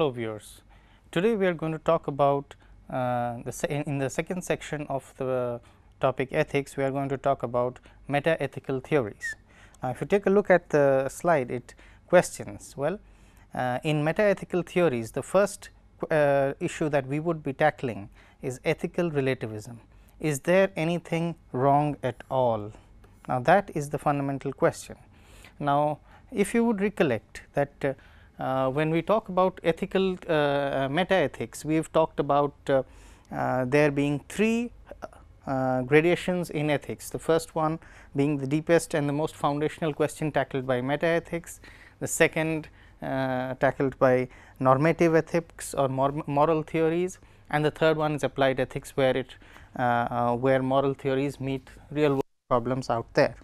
Hello viewers. Today we are going to talk about uh, the in the second section of the topic ethics we are going to talk about meta ethical theories. Now, if you take a look at the slide it questions well uh, in meta ethical theories the first uh, issue that we would be tackling is ethical relativism. Is there anything wrong at all? Now, that is the fundamental question. Now, if you would recollect that uh, uh, when we talk about ethical uh, meta ethics, we have talked about uh, uh, there being three uh, gradations in ethics. The first one being the deepest and the most foundational question tackled by meta ethics, the second tackled by normative ethics or mor moral theories and the third one is applied ethics where it where moral theories meet real world problems out there.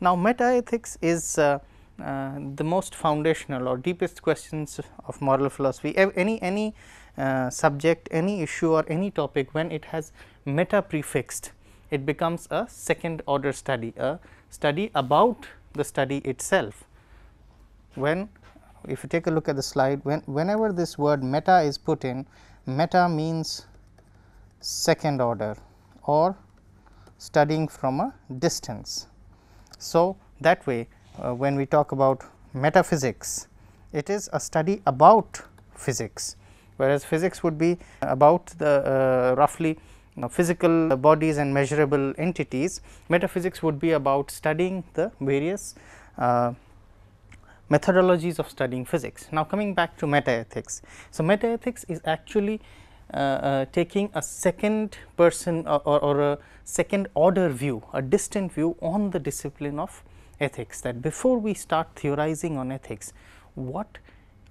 Now, meta ethics is uh, the most foundational or deepest questions of moral philosophy any any uh, subject any issue or any topic when it has meta prefixed it becomes a second order study a study about the study itself. When if you take a look at the slide when whenever this word meta is put in meta means second order or studying from a distance. So that way uh, when we talk about metaphysics, it is a study about physics, whereas physics would be about the uh, roughly physical bodies and measurable entities. Metaphysics would be about studying the various uh, methodologies of studying physics. Now, coming back to meta ethics. So, meta ethics is actually uh, uh, taking a second person or, or, a second order view, a distant view on the discipline of ethics that before we start theorizing on ethics, what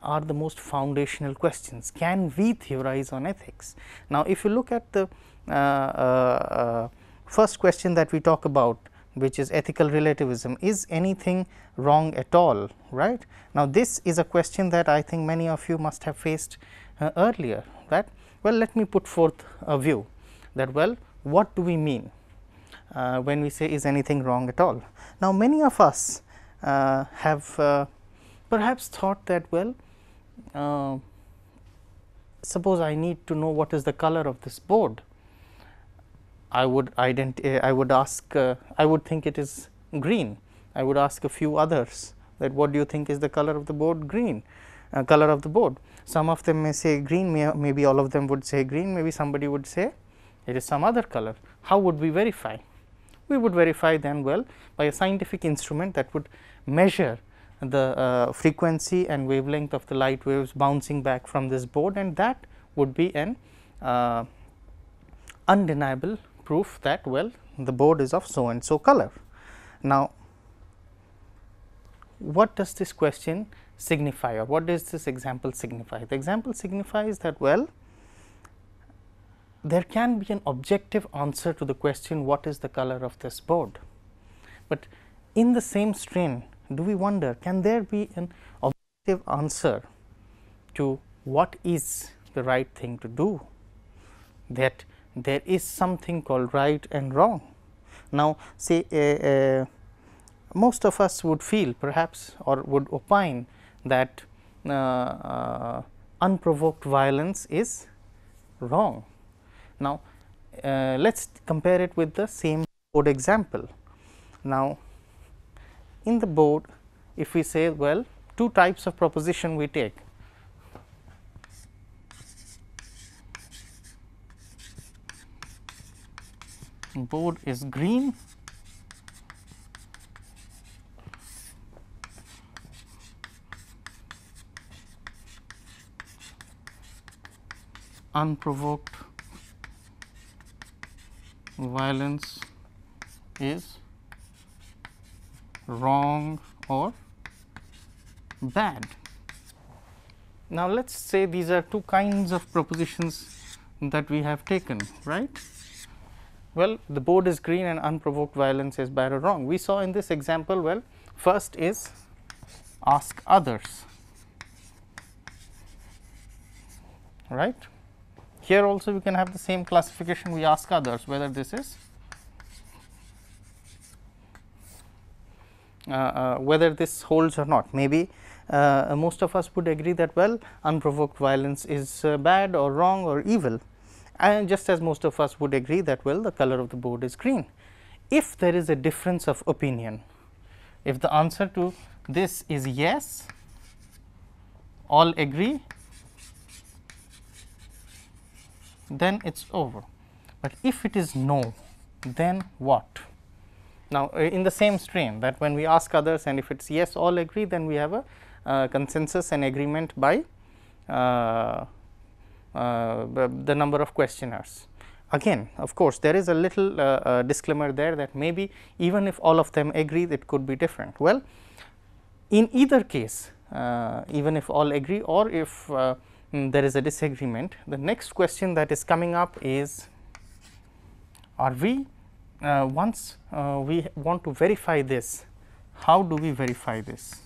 are the most foundational questions? Can we theorize on ethics? Now, if you look at the uh, uh, first question that we talk about which is ethical relativism, is anything wrong at all, right? Now, this is a question that I think many of you must have faced uh, earlier, right? Well, let me put forth a view that well, what do we mean uh, when we say is anything wrong at all? Now, many of us uh, have uh, perhaps thought that well uh, suppose I need to know what is the color of this board. I would identi I would ask uh, I would think it is green. I would ask a few others that what do you think is the color of the board green uh, color of the board. Some of them may say green may, maybe all of them would say green maybe somebody would say it is some other color. How would we verify? We would verify then well by a scientific instrument that would measure the uh, frequency and wavelength of the light waves bouncing back from this board and that would be an uh, undeniable proof that well the board is of so and so color. Now, what does this question signify or what does this example signify? The example signifies that well there can be an objective answer to the question what is the color of this board. But in the same strain do we wonder can there be an objective answer to what is the right thing to do that there is something called right and wrong. Now, say uh, uh, most of us would feel perhaps or would opine that uh, uh unprovoked violence is wrong now, uh, let us compare it with the same board example. Now, in the board if we say well two types of proposition we take. Board is green unprovoked violence is wrong or bad. Now, let us say these are two kinds of propositions that we have taken right. Well, the board is green and unprovoked violence is bad or wrong. We saw in this example well first is ask others right here also we can have the same classification we ask others whether this is uh, uh, whether this holds or not. Maybe uh, most of us would agree that well unprovoked violence is uh, bad or wrong or evil and just as most of us would agree that well the color of the board is green. If there is a difference of opinion, if the answer to this is yes, all agree, then it is over. But if it is no, then what? Now, uh, in the same strain that when we ask others and if it is yes all agree then we have a uh, consensus and agreement by uh, uh, the number of questioners. Again of course, there is a little uh, uh, disclaimer there that maybe even if all of them agree it could be different. Well, in either case even if all agree or if mm, there is a disagreement, the next question that is coming up is are we uh, once uh, we want to verify this, how do we verify this?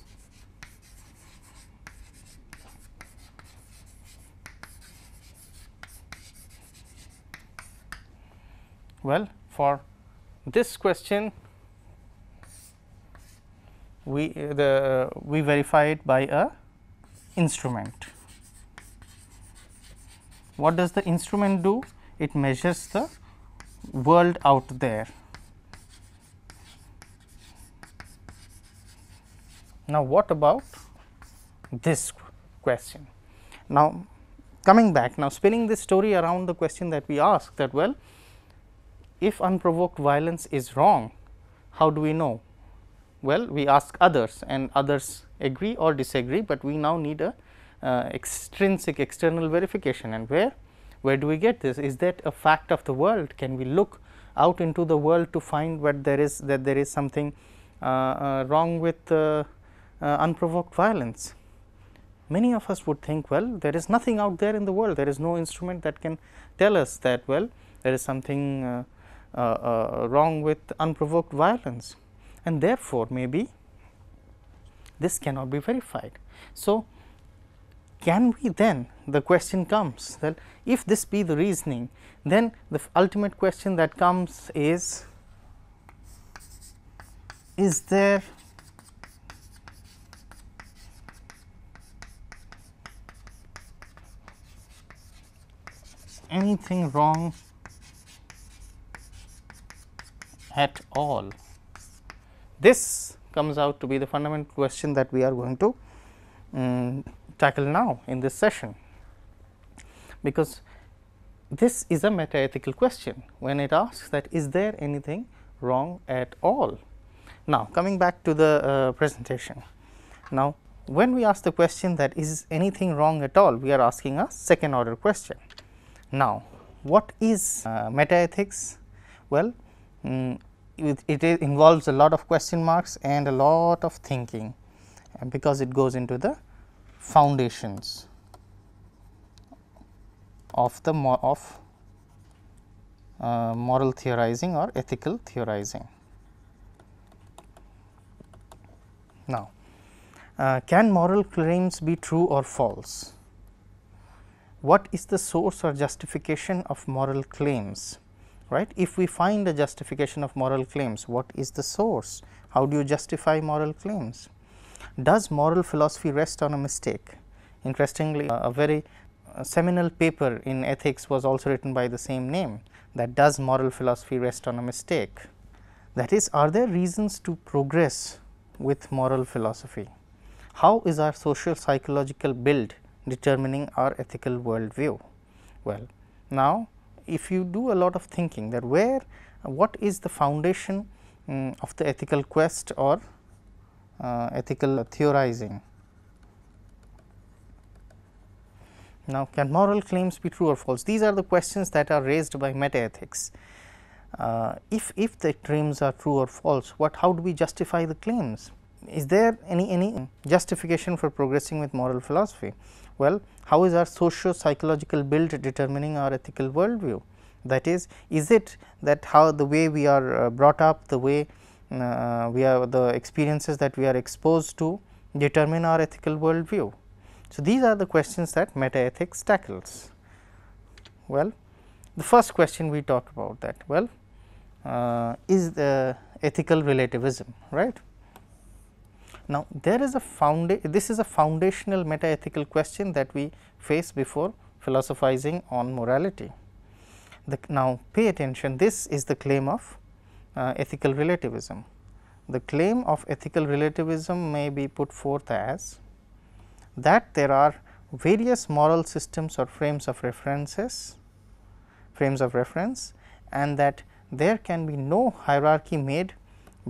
Well, for this question we uh, the we verify it by a instrument. What does the instrument do? It measures the world out there. Now, what about this question? Now, coming back now spinning this story around the question that we asked that well if unprovoked violence is wrong how do we know well we ask others and others agree or disagree but we now need a extrinsic external verification and where where do we get this? Is that a fact of the world? Can we look out into the world to find what there is that there is something uh, uh, wrong with uh, uh, unprovoked violence? Many of us would think well there is nothing out there in the world, there is no instrument that can tell us that well there is something uh, wrong with unprovoked violence and therefore, maybe this cannot be verified. So, can we then the question comes that if this be the reasoning then the ultimate question that comes is is there anything wrong at all? This comes out to be the fundamental question that we are going to um, tackle now in this session, because this is a meta ethical question when it asks that is there anything wrong at all. Now, coming back to the uh, presentation. Now, when we ask the question that is anything wrong at all, we are asking a second order question. Now, what is uh, meta ethics? Well, um, it, it involves a lot of question marks and a lot of thinking, because it goes into the foundations of the mo of uh, moral theorizing or ethical theorizing. Now, uh, can moral claims be true or false? What is the source or justification of moral claims? Right? If we find a justification of moral claims, what is the source? How do you justify moral claims? Does moral philosophy rest on a mistake? Interestingly, a very seminal paper in ethics was also written by the same name that does moral philosophy rest on a mistake? That is, are there reasons to progress with moral philosophy? How is our social psychological build determining our ethical worldview? Well, now if you do a lot of thinking that where what is the foundation um, of the ethical quest or ethical theorizing. Now, can moral claims be true or false? These are the questions that are raised by metaethics. Uh, if, if the claims are true or false, what how do we justify the claims? Is there any, any justification for progressing with moral philosophy? Well, how is our socio psychological build determining our ethical worldview? That is, is it that how the way we are uh, brought up, the way uh, we are the experiences that we are exposed to determine our ethical worldview. So, these are the questions that meta ethics tackles. Well, the first question we talked about that well uh, is the ethical relativism right. Now, there is a founda this is a foundational meta ethical question that we face before philosophizing on morality. The, now, pay attention this is the claim of uh, Uh, ethical relativism. The claim of ethical relativism may be put forth as that there are various moral systems or frames of references frames of reference and that there can be no hierarchy made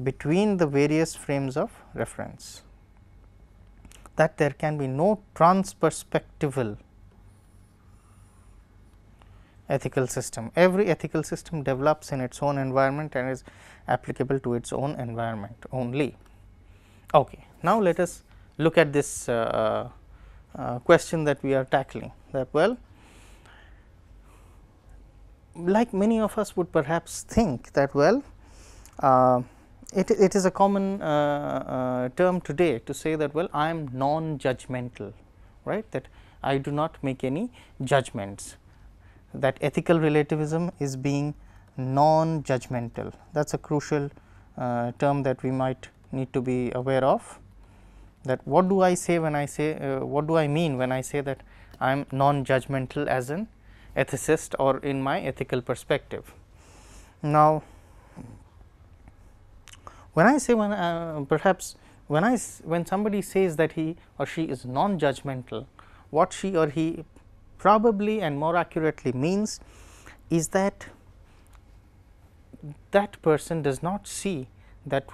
between the various frames of reference that there can be no transperspectival ethical system. Every ethical system develops in its own environment and is applicable to its own environment only. Okay. Now, let us look at this uh, uh, question that we are tackling that well like many of us would perhaps think that well uh, it, it is a common uh, uh, term today to say that well I am non judgmental right that I do not make any judgments that ethical relativism is being non judgmental that is a crucial uh, term that we might need to be aware of that what do I say when I say uh, what do I mean when I say that I am non judgmental as an ethicist or in my ethical perspective. Now, when I say when uh, perhaps when I when somebody says that he or she is non judgmental what she or he probably and more accurately means is that that person does not see that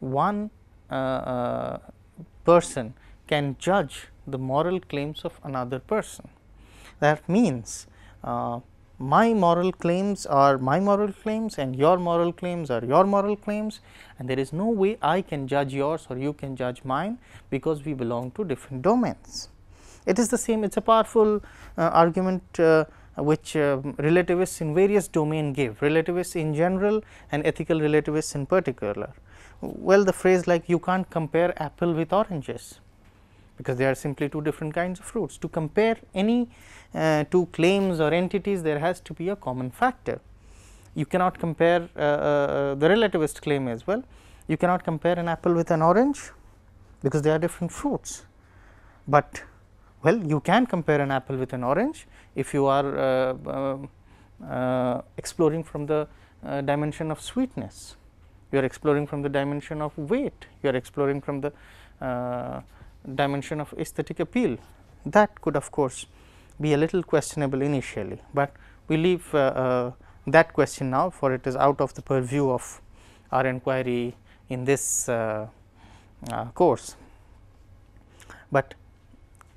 one uh, uh, person can judge the moral claims of another person. That means, uh, my moral claims are my moral claims and your moral claims are your moral claims and there is no way I can judge yours or you can judge mine because we belong to different domains. It is the same it is a powerful uh, argument uh, which uh, relativists in various domain give relativists in general and ethical relativists in particular. Well, the phrase like you can't compare apple with oranges because they are simply two different kinds of fruits. To compare any uh, two claims or entities there has to be a common factor. You cannot compare uh, uh, the relativist claim as well. You cannot compare an apple with an orange because they are different fruits, but well you can compare an apple with an orange if you are uh, uh, uh, exploring from the dimension of sweetness you are exploring from the dimension of weight, you are exploring from the dimension of aesthetic appeal. That could of course, be a little questionable initially, but we leave uh, uh, that question now for it is out of the purview of our inquiry in this uh, course. But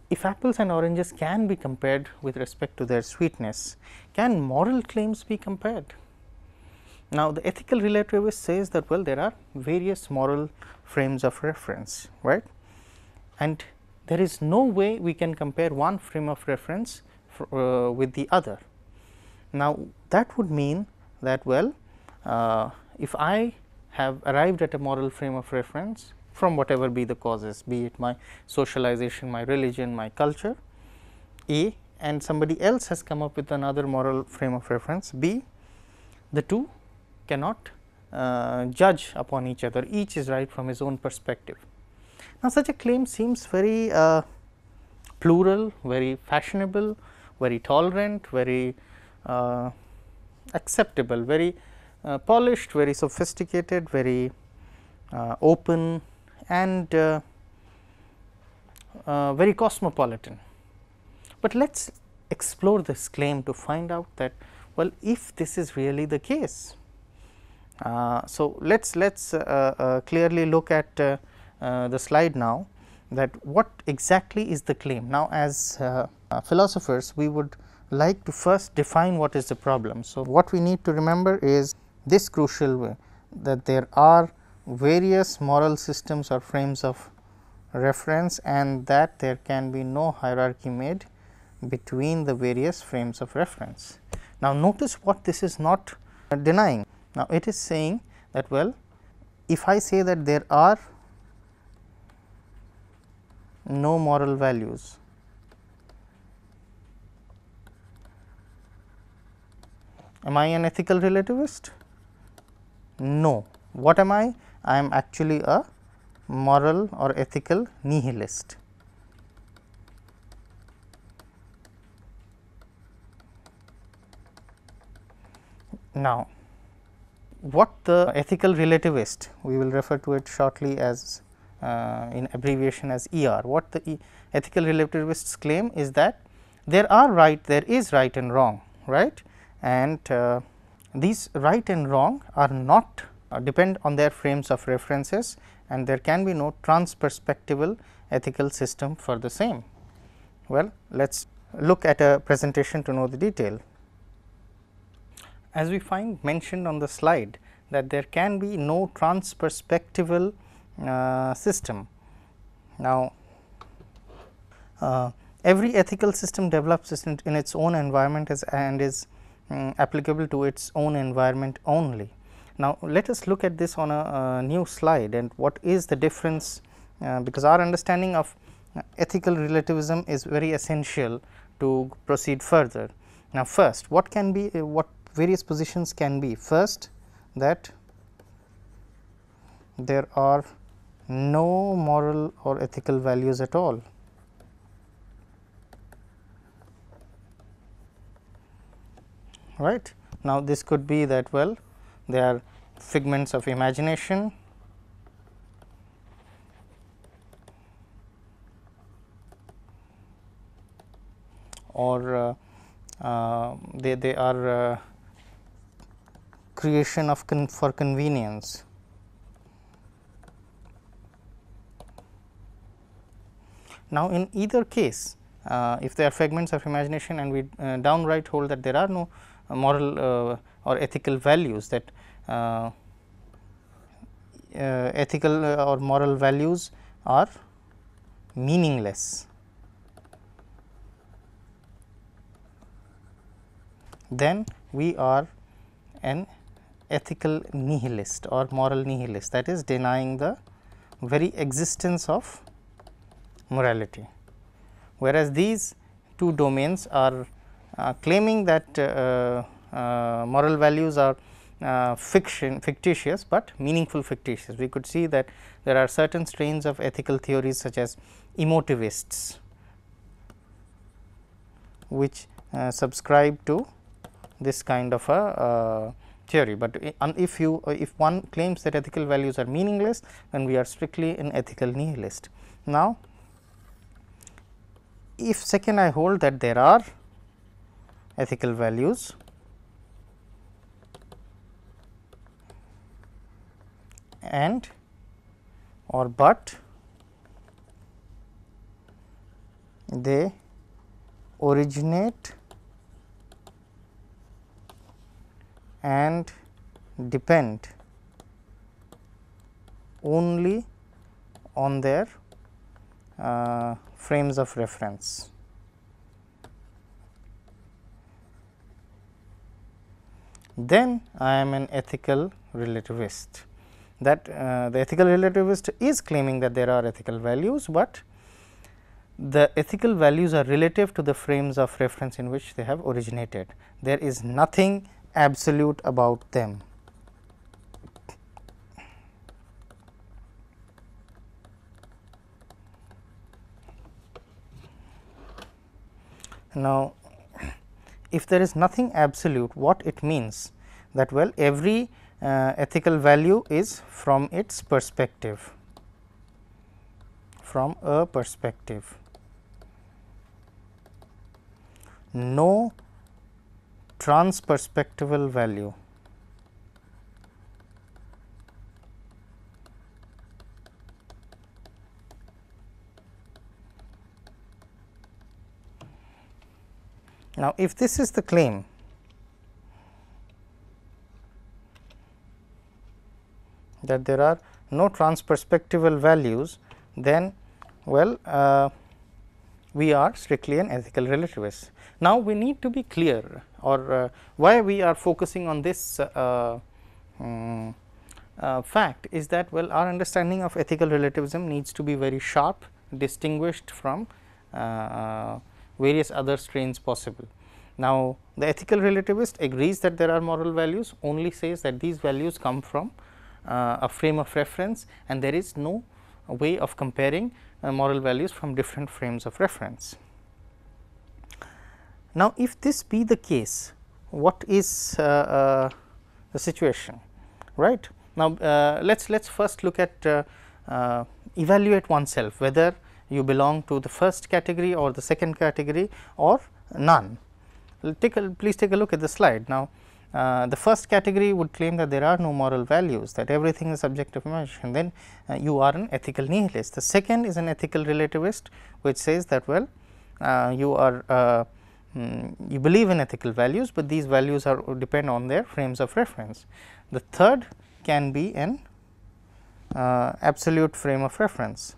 if apples and oranges can be compared with respect to their sweetness, can moral claims be compared? Now, the ethical relativist says that well there are various moral frames of reference right and there is no way we can compare one frame of reference uh, with the other. Now, that would mean that well uh, if I have arrived at a moral frame of reference from whatever be the causes be it my socialization, my religion, my culture A and somebody else has come up with another moral frame of reference B, the two cannot uh, judge upon each other, each is right from his own perspective. Now, such a claim seems very uh, plural, very fashionable, very tolerant, very uh, acceptable, very uh, polished, very sophisticated, very uh, open and uh, very cosmopolitan. But let us explore this claim to find out that well if this is really the case uh, so, let us let us uh, uh, clearly look at the slide now that what exactly is the claim. Now, as philosophers we would like to first define what is the problem. So, what we need to remember is this crucial way that there are various moral systems or frames of reference and that there can be no hierarchy made between the various frames of reference. Now, notice what this is not denying. Now, it is saying that well if I say that there are no moral values am I an ethical relativist? No. What am I? I am actually a moral or ethical nihilist. Now, what the ethical relativist, we will refer to it shortly as uh, in abbreviation as ER. What the e ethical relativists claim is that there are right, there is right and wrong, right and uh, these right and wrong are not depend on their frames of references and there can be no transperspectival ethical system for the same. Well, let us look at a presentation to know the detail. As we find mentioned on the slide that there can be no transperspectival uh, system. Now, uh, every ethical system develops in, in its own environment and is um, applicable to its own environment only. Now, let us look at this on a, a new slide and what is the difference uh, because our understanding of ethical relativism is very essential to proceed further. Now, first what can be uh, what various positions can be first that there are no moral or ethical values at all. right. Now, this could be that well they are figments of imagination or uh, uh, they, they are uh, creation of con for convenience. Now, in either case uh, if they are fragments of imagination and we uh, downright hold that there are no moral uh, or ethical values that ethical or moral values are meaningless. Then we are an ethical nihilist or moral nihilist that is denying the very existence of morality. Whereas, these two domains are uh, claiming that uh, uh, moral values are Uh, fiction fictitious, but meaningful fictitious. We could see that there are certain strains of ethical theories such as emotivists, which uh, subscribe to this kind of a uh, theory, but if you if one claims that ethical values are meaningless then we are strictly an ethical nihilist. Now, if second I hold that there are ethical values. And or but they originate and depend only on their uh, frames of reference. then I am an ethical relativist. That uh, the ethical relativist is claiming that there are ethical values, but the ethical values are relative to the frames of reference in which they have originated. There is nothing absolute about them. Now, if there is nothing absolute what it means that well every Uh, ethical value is from its perspective from a perspective. No transperspectival value Now, if this is the claim, that there are no transperspectival values, then well uh, we are strictly an ethical relativist. Now, we need to be clear or uh, why we are focusing on this uh, um, fact is that well our understanding of ethical relativism needs to be very sharp distinguished from uh, various other strains possible. Now, the ethical relativist agrees that there are moral values only says that these values come from uh, a frame of reference and there is no way of comparing uh, moral values from different frames of reference. Now, if this be the case, what is uh, uh, the situation, right? Now, uh, let us let us first look at uh, uh, evaluate oneself whether you belong to the first category or the second category or none. Take a, please take a look at the slide. Now, uh, the first category would claim that there are no moral values that everything is subjective imagination then uh, you are an ethical nihilist. The second is an ethical relativist which says that well uh, you are mm, you believe in ethical values, but these values are depend on their frames of reference. The third can be an uh, absolute frame of reference.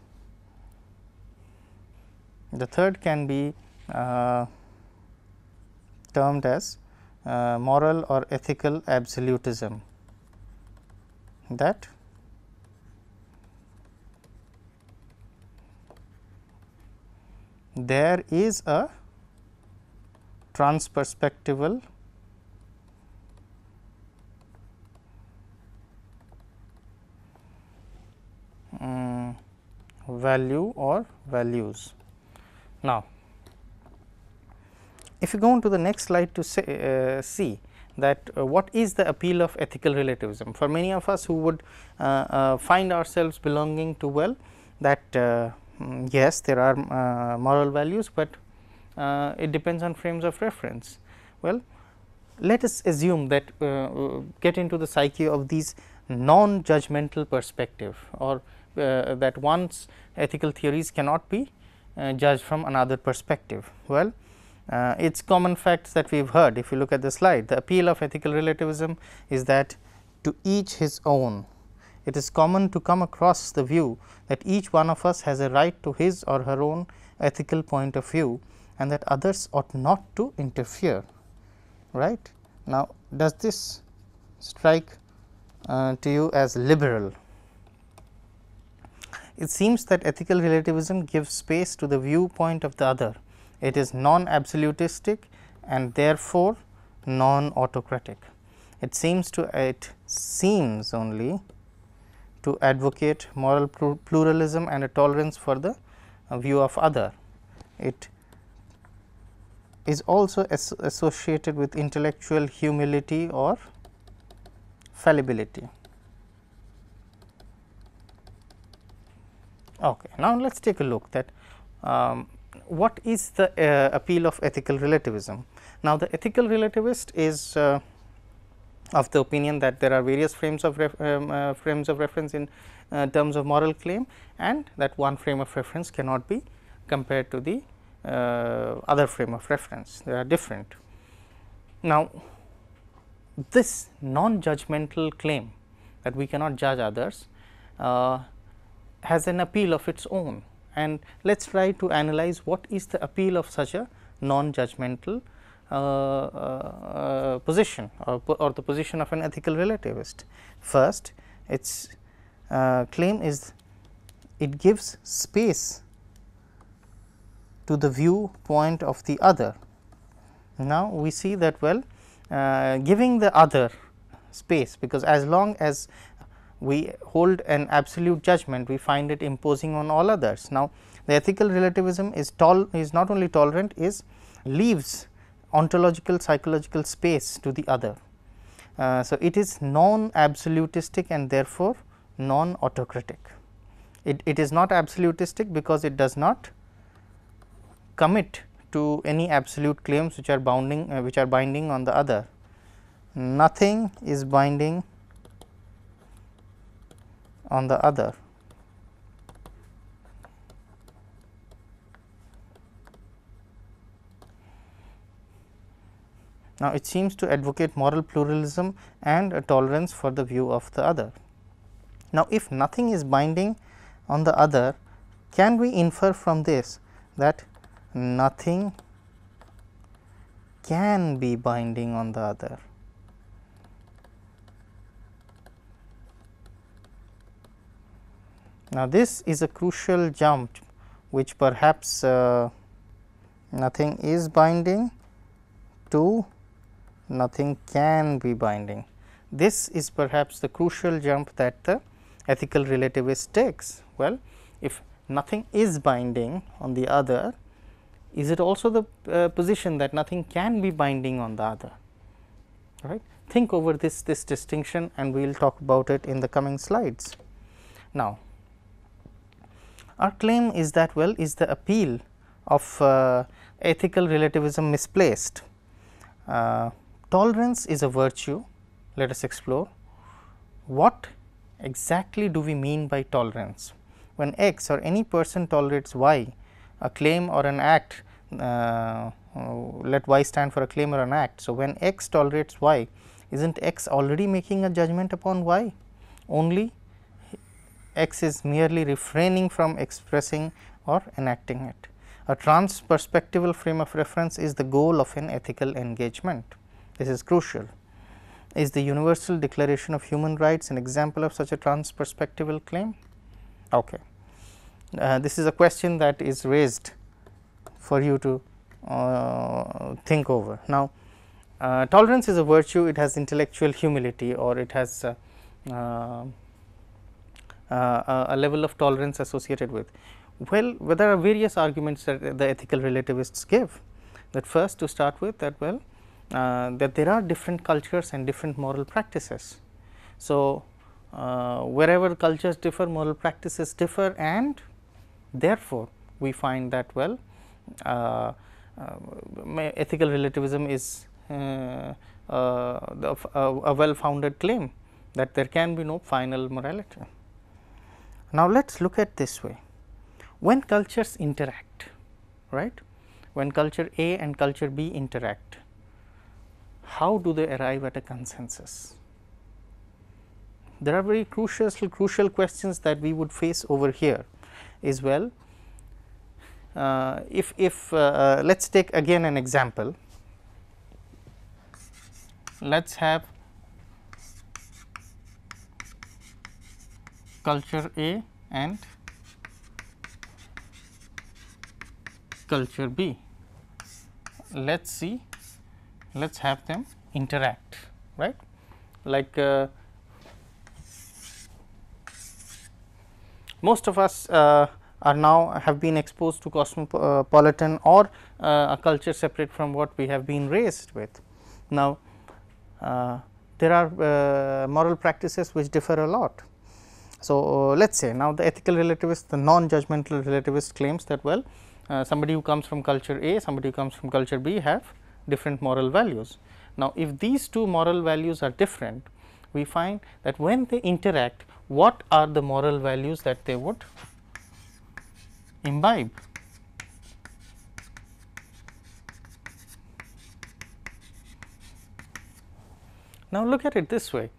The third can be uh, termed as uh, moral or ethical absolutism that there is a transperspectival um, value or values. Now, if you go on to the next slide to say, uh, see that uh, what is the appeal of ethical relativism for many of us who would uh, uh find ourselves belonging to well that uh, mm, yes there are uh, moral values, but it depends on frames of reference. Well, let us assume that get into the psyche of these non judgmental perspective or that one's ethical theories cannot be judged from another perspective. Well, uh, it is common facts that we have heard if you look at the slide. The appeal of ethical relativism is that to each his own. It is common to come across the view that each one of us has a right to his or her own ethical point of view and that others ought not to interfere. Right? Now, does this strike uh, to you as liberal? It seems that ethical relativism gives space to the viewpoint of the other it is non absolutistic and therefore non autocratic. It seems to it seems only to advocate moral pluralism and a tolerance for the uh, view of other. It is also as associated with intellectual humility or fallibility. Okay. Now, let us take a look that um, what is the uh, appeal of ethical relativism? Now, the ethical relativist is uh, of the opinion that there are various frames of um, uh, frames of reference in uh, terms of moral claim and that one frame of reference cannot be compared to the uh, other frame of reference, they are different. Now, this non-judgmental claim that we cannot judge others uh, has an appeal of its own and let us try to analyze what is the appeal of such a non-judgmental uh, uh, position or, or, the position of an ethical relativist. First, its uh, claim is it gives space to the viewpoint of the other. Now, we see that well uh, giving the other space because as long as we hold an absolute judgment, we find it imposing on all others. Now, the ethical relativism is is not only tolerant is leaves ontological psychological space to the other. Uh, so, it is non absolutistic and therefore, non autocratic. It, it is not absolutistic because it does not commit to any absolute claims which are bounding uh, which are binding on the other. Nothing is binding on the other. Now, it seems to advocate moral pluralism and a tolerance for the view of the other. Now, if nothing is binding on the other, can we infer from this that nothing can be binding on the other? Now, this is a crucial jump which perhaps uh, nothing is binding to nothing can be binding. This is perhaps the crucial jump that the ethical relativist takes. Well, if nothing is binding on the other, is it also the uh, position that nothing can be binding on the other? Right? Think over this, this distinction and we will talk about it in the coming slides. Now, our claim is that well is the appeal of uh, ethical relativism misplaced. Uh, tolerance is a virtue, let us explore. What exactly do we mean by tolerance? When x or any person tolerates y, a claim or an act, uh, let y stand for a claim or an act. So, when x tolerates y, is not x already making a judgment upon y? Only x is merely refraining from expressing or enacting it. A trans-perspectival frame of reference is the goal of an ethical engagement. This is crucial. Is the Universal Declaration of Human Rights an example of such a trans-perspectival claim? Okay. Uh, this is a question that is raised for you to uh, think over. Now, uh, tolerance is a virtue, it has intellectual humility or it has uh, uh, a level of tolerance associated with. Well, well, there are various arguments that the ethical relativists give that first to start with that well uh, that there are different cultures and different moral practices. So, uh, wherever cultures differ moral practices differ and therefore, we find that well uh, ethical relativism is uh, uh, a well founded claim that there can be no final morality. Now, let us look at this way. When cultures interact right? When culture A and culture B interact how do they arrive at a consensus? There are very crucial crucial questions that we would face over here as well. Uh, if if uh, uh, let us take again an example. Let us have culture A and culture B. Let us see, let us have them interact, right. Like uh, most of us uh, are now have been exposed to cosmopolitan or uh, a culture separate from what we have been raised with. Now, uh, there are uh, moral practices which differ a lot. So, let us say now the ethical relativist the non-judgmental relativist claims that well uh, somebody who comes from culture A, somebody who comes from culture B have different moral values. Now, if these two moral values are different, we find that when they interact, what are the moral values that they would imbibe? Now, look at it this way.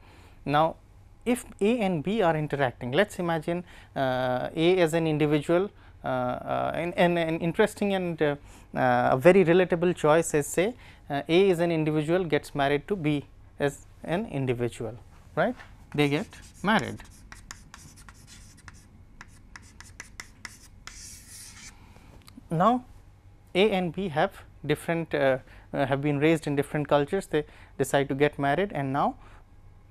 Now, if A and B are interacting, let us imagine uh, A as an individual uh, uh, and, an interesting and uh, a very relatable choice is say A is an individual gets married to B as an individual, right? They get married. Now, A and B have different uh, uh, have been raised in different cultures they decide to get married and now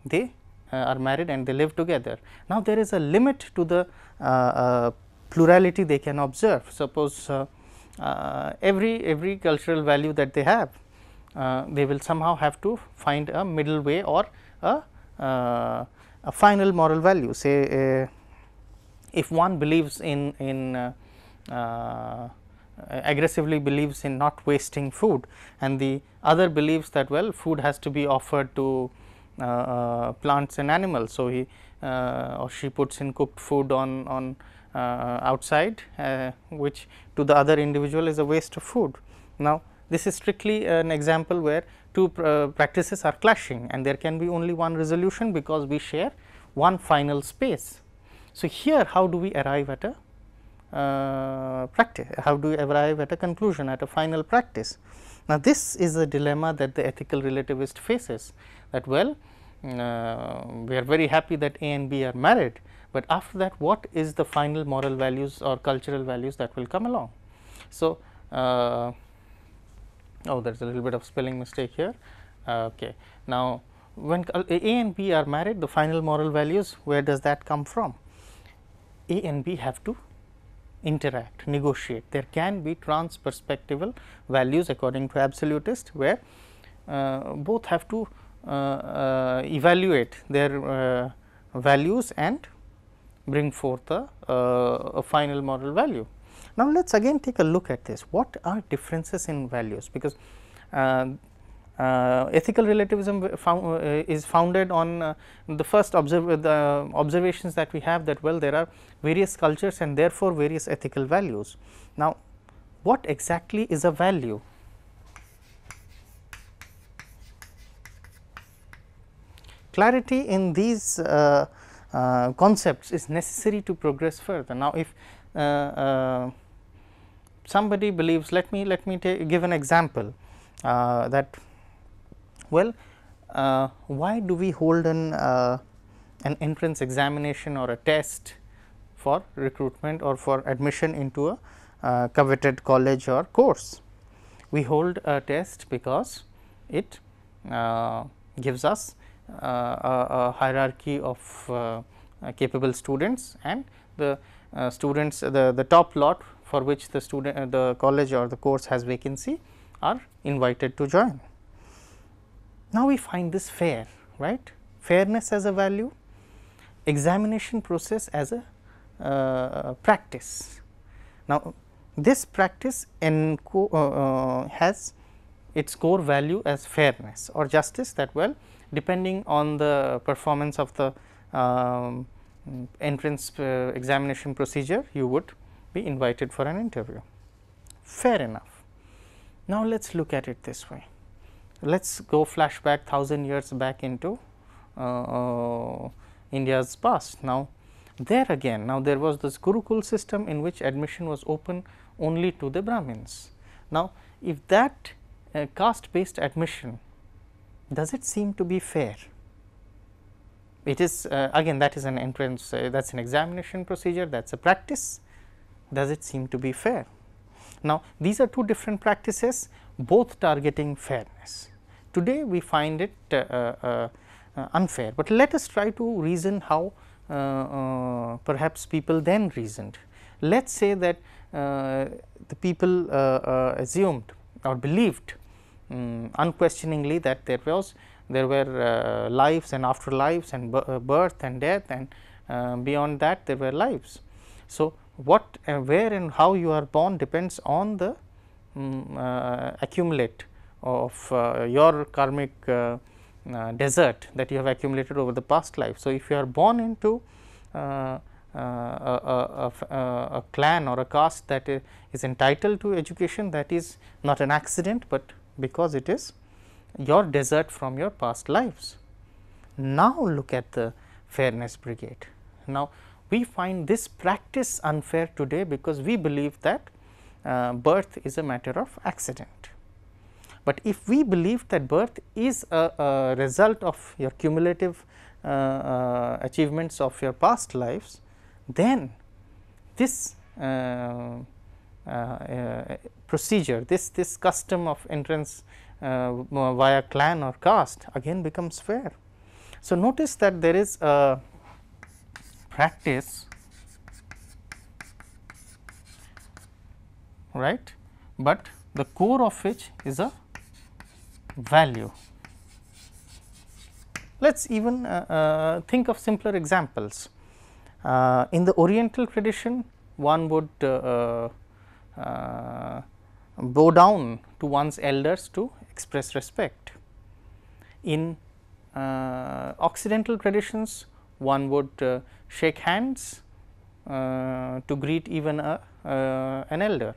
they uh, are married and they live together. Now, there is a limit to the uh, plurality they can observe suppose every every cultural value that they have they will somehow have to find a middle way or a, a final moral value say if one believes in in uh, aggressively believes in not wasting food and the other believes that well food has to be offered to uh, uh, Uh, uh, plants and animals. So, he uh, or she puts in cooked food on, on uh, outside which to the other individual is a waste of food. Now, this is strictly an example where two practices are clashing and there can be only one resolution because we share one final space. So, here how do we arrive at a uh, practice, how do we arrive at a conclusion at a final practice. Now, this is a dilemma that the ethical relativist faces that well uh, we are very happy that A and B are married, but after that what is the final moral values or cultural values that will come along. So, uh, oh there is a little bit of spelling mistake here. Uh, okay. Now, when A and B are married the final moral values where does that come from? A and B have to interact, negotiate. There can be trans-perspectival values according to absolutist, where uh, both have to uh, uh, evaluate their uh, values and bring forth a, a final moral value. Now, let us again take a look at this. What are differences in values? Because uh, uh, ethical relativism found, uh, is founded on uh, the first observe the observations that we have that well there are various cultures and therefore, various ethical values. Now, what exactly is a value? Clarity in these uh, uh, concepts is necessary to progress further. Now, if somebody believes let me let me give an example that well, uh, why do we hold an, uh, an entrance examination or a test for recruitment or for admission into a uh, coveted college or course? We hold a test because it uh, gives us uh, a, a, hierarchy of uh, capable students and the students the, the top lot for which the student the college or the course has vacancy are invited to join. Now, we find this fair right fairness as a value examination process as a uh, practice. Now, this practice uh, uh, has its core value as fairness or justice that well depending on the performance of the um, entrance uh, examination procedure you would be invited for an interview fair enough. Now, let us look at it this way let us go flashback 1000 years back into uh, uh, India's past. Now, there again now there was this Gurukul system in which admission was open only to the Brahmins. Now, if that uh, caste based admission does it seem to be fair? It is uh, again that is an entrance uh, that is an examination procedure that is a practice does it seem to be fair? Now, these are two different practices both targeting fairness. Today, we find it uh, uh, uh, unfair, but let us try to reason how perhaps people then reasoned. Let us say that the people assumed or believed um, unquestioningly that there was there were uh, lives and afterlives and birth and death and uh, beyond that there were lives. So, what uh, where and how you are born depends on the um, accumulate of uh, your karmic uh, uh, desert that you have accumulated over the past life. So, if you are born into a, a, a, a, clan or a caste that is entitled to education that is not an accident, but because it is your desert from your past lives. Now, look at the fairness brigade. Now, we find this practice unfair today because we believe that uh, birth is a matter of accident. But if we believe that birth is a, a result of your cumulative uh, uh, achievements of your past lives, then this uh, uh procedure, this, this custom of entrance uh, via clan or caste again becomes fair. So, notice that there is a practice right, but the core of which is a value. Let us even uh, uh, think of simpler examples. Uh, in the oriental tradition, one would uh, uh, bow down to one's elders to express respect. In uh, occidental traditions, one would shake hands to greet even a, an elder.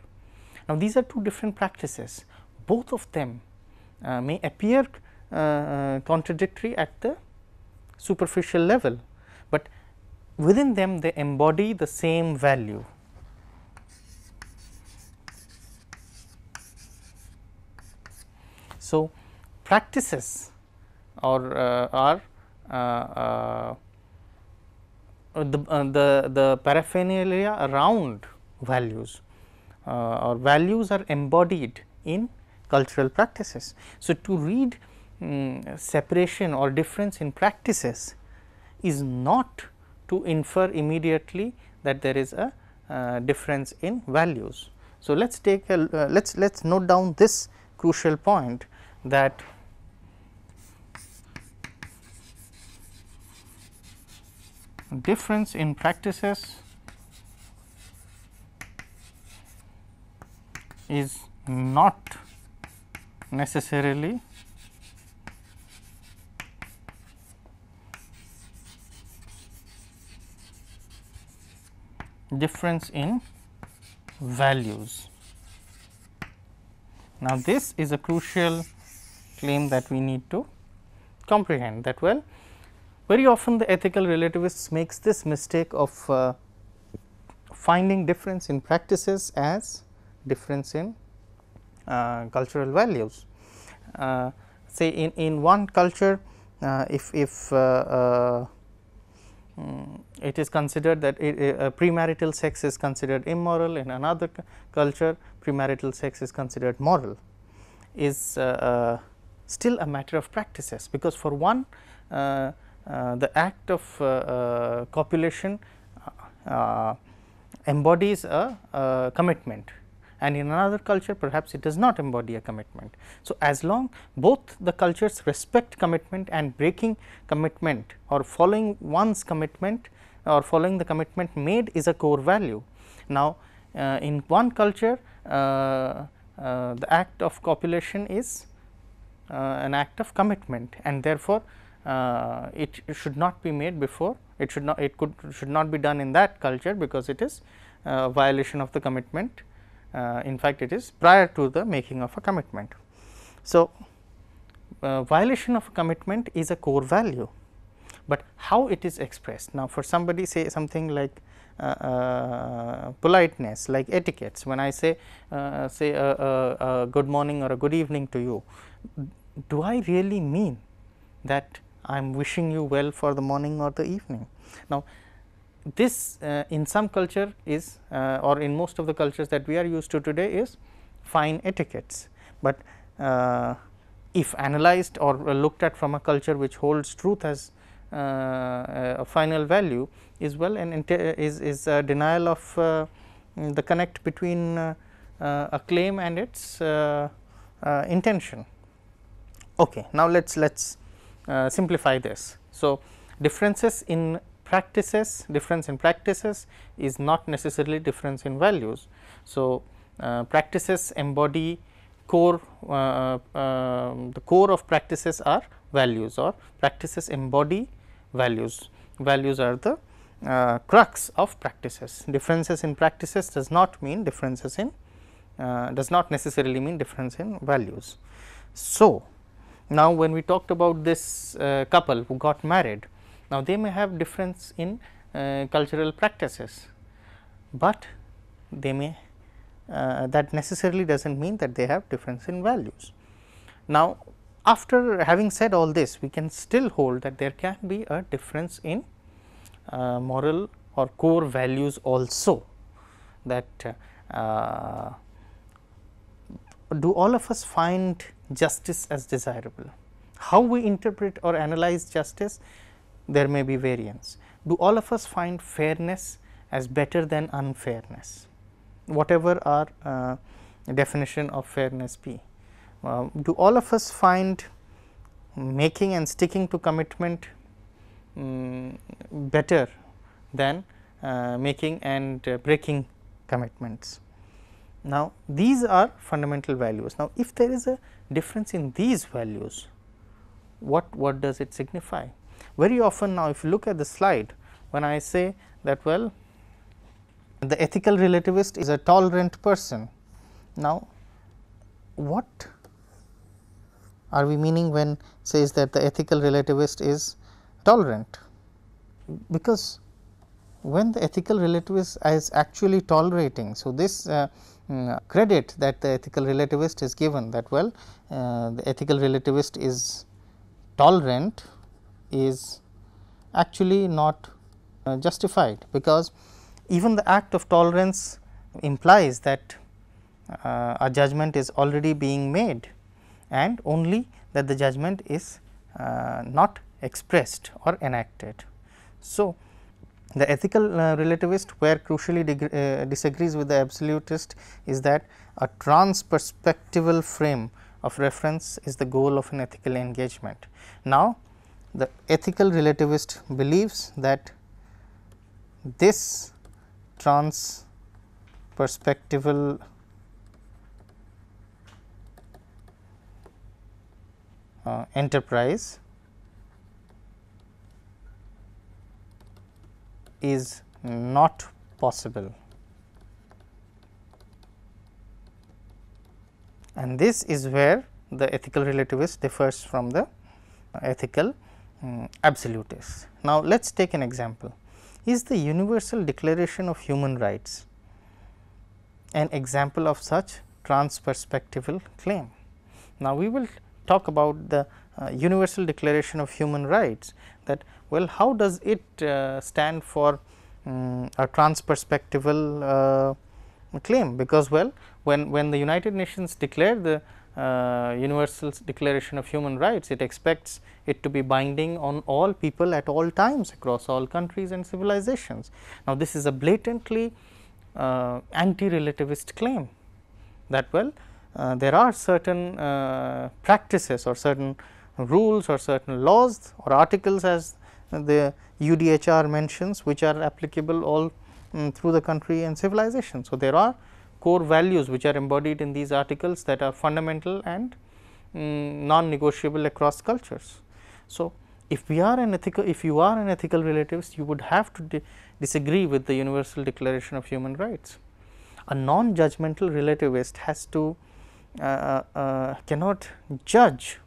Now, these are two different practices, both of them uh, may appear uh, uh, contradictory at the superficial level, but within them they embody the same value. So, practices or uh, are uh, uh, the, the, the paraphernalia around values or values are embodied in cultural practices. So, to read um, separation or difference in practices is not to infer immediately that there is a uh, difference in values. So, let us take a uh, let us let us note down this crucial point that difference in practices is not necessarily difference in values. Now, this is a crucial claim that we need to comprehend that well very often the ethical relativists makes this mistake of uh, finding difference in practices as difference in cultural values. Uh, say in, in one culture uh, if, if uh, uh, mm, it is considered that it, premarital sex is considered immoral in another culture premarital sex is considered moral is still a matter of practices because for one the act of copulation embodies a, a commitment and in another culture perhaps it does not embody a commitment. So, as long both the cultures respect commitment and breaking commitment or following one's commitment or following the commitment made is a core value. Now, uh, in one culture uh, uh, the act of copulation is uh, an act of commitment and therefore, uh, it should not be made before it should not it could should not be done in that culture because it is a violation of the commitment uh, in fact, it is prior to the making of a commitment. So, uh, violation of a commitment is a core value, but how it is expressed. Now, for somebody say something like uh, uh, politeness like etiquettes when I say uh, say a, a, good morning or a good evening to you, do I really mean that I am wishing you well for the morning or the evening. Now, this uh, in some culture is uh, or in most of the cultures that we are used to today is fine etiquettes, but uh, if analyzed or looked at from a culture which holds truth as uh, a final value is well and is, is a denial of uh, the connect between uh, a claim and its intention. Okay, now let us let us simplify this. So, differences in practices difference in practices is not necessarily difference in values. So, uh, practices embody core uh, uh, the core of practices are values or practices embody values values are the uh, crux of practices differences in practices does not mean differences in uh, does not necessarily mean difference in values. So, now when we talked about this uh, couple who got married now, they may have difference in uh, cultural practices, but they may uh, that necessarily does not mean that they have difference in values. Now, after having said all this we can still hold that there can be a difference in uh, moral or core values also that uh, do all of us find justice as desirable. How we interpret or analyze justice there may be variance. Do all of us find fairness as better than unfairness, whatever our uh, definition of fairness be? Uh, do all of us find making and sticking to commitment um, better than uh, making and uh, breaking commitments? Now, these are fundamental values. Now, if there is a difference in these values, what, what does it signify? Very often now if you look at the slide when I say that well the ethical relativist is a tolerant person. Now, what are we meaning when says that the ethical relativist is tolerant? Because when the ethical relativist is actually tolerating. So, this uh, mm, credit that the ethical relativist is given that well uh, the ethical relativist is tolerant is actually not uh, justified, because even the act of tolerance implies that uh, a judgment is already being made and only that the judgment is uh, not expressed or enacted. So, The ethical uh, relativist where crucially uh, disagrees with the absolutist is that a trans-perspectival frame of reference is the goal of an ethical engagement. Now, the ethical relativist believes that this trans perspectival uh, enterprise is not possible. And this is where the ethical relativist differs from the ethical um. Now, let us take an example. Is the Universal Declaration of Human Rights an example of such trans-perspectival claim? Now, we will talk about the uh, Universal Declaration of Human Rights that well how does it uh, stand for um, a trans-perspectival uh, claim because well when, when the United Nations declared the uh, Universal Declaration of Human Rights, it expects it to be binding on all people at all times across all countries and civilizations. Now, this is a blatantly uh, anti-relativist claim that well uh, there are certain uh, practices or certain rules or certain laws or articles as the UDHR mentions which are applicable all um, through the country and civilization. So, there are core values which are embodied in these articles that are fundamental and um, non-negotiable across cultures. So, if we are an ethical if you are an ethical relativist you would have to disagree with the universal declaration of human rights. A non-judgmental relativist has to uh, uh, uh cannot judge.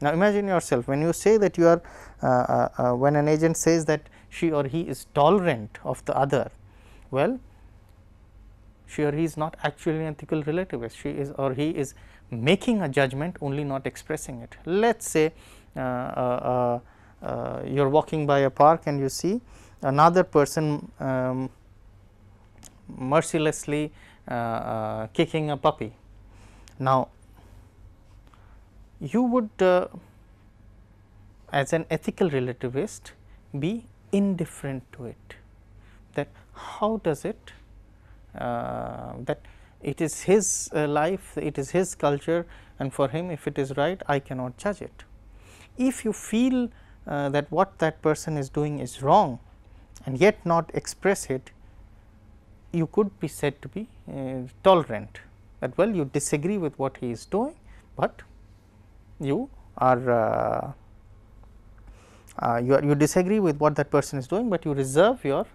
Now, imagine yourself when you say that you are uh, uh, when an agent says that she or he is tolerant of the other well she or he is not actually an ethical relativist, she is or he is making a judgment only not expressing it. Let us say uh, uh, uh, you are walking by a park and you see another person um, mercilessly uh, uh, kicking a puppy. Now, you would uh, as an ethical relativist be indifferent to it that how does it uh, that it is his uh, life, it is his culture and for him if it is right I cannot judge it. If you feel uh, that what that person is doing is wrong and yet not express it, you could be said to be uh, tolerant that well you disagree with what he is doing, but you are uh, uh, you, are, you disagree with what that person is doing, but you reserve your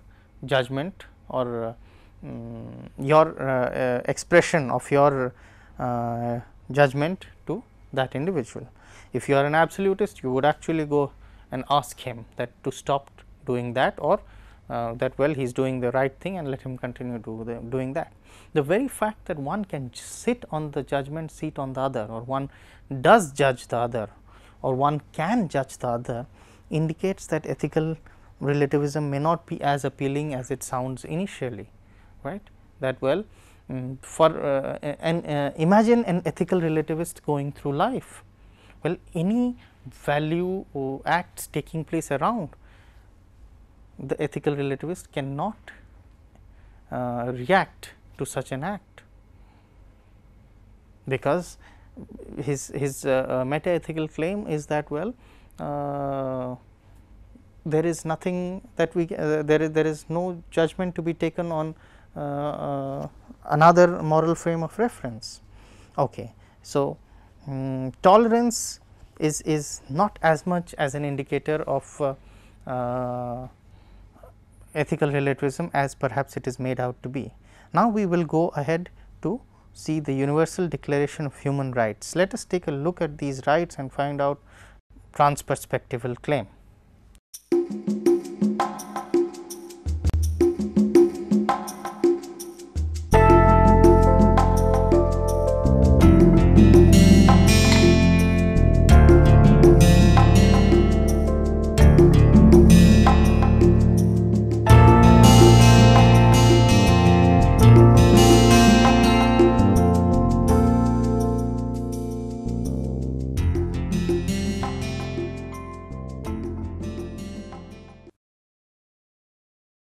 judgment or um, your uh, uh, expression of your uh, judgment to that individual. If you are an absolutist, you would actually go and ask him that to stop doing that or uh, that well he is doing the right thing and let him continue do the, doing that. The very fact that one can sit on the judgment seat on the other or one does judge the other or one can judge the other indicates that ethical relativism may not be as appealing as it sounds initially right that well um, for uh, an uh, imagine an ethical relativist going through life. Well any value or acts taking place around the ethical relativist cannot uh, react to such an act. Because his his uh, uh, meta ethical claim is that well uh, there is nothing that we uh, there is there is no judgment to be taken on another moral frame of reference. Okay. So, um, tolerance is, is not as much as an indicator of uh, ethical relativism as perhaps it is made out to be. Now, we will go ahead to see the Universal Declaration of Human Rights. Let us take a look at these rights and find out trans-perspectival claim.